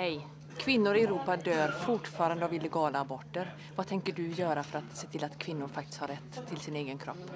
Hej! Kvinnor i Europa dör fortfarande av illegala aborter. Vad tänker du göra för att se till att kvinnor faktiskt har rätt till sin egen kropp?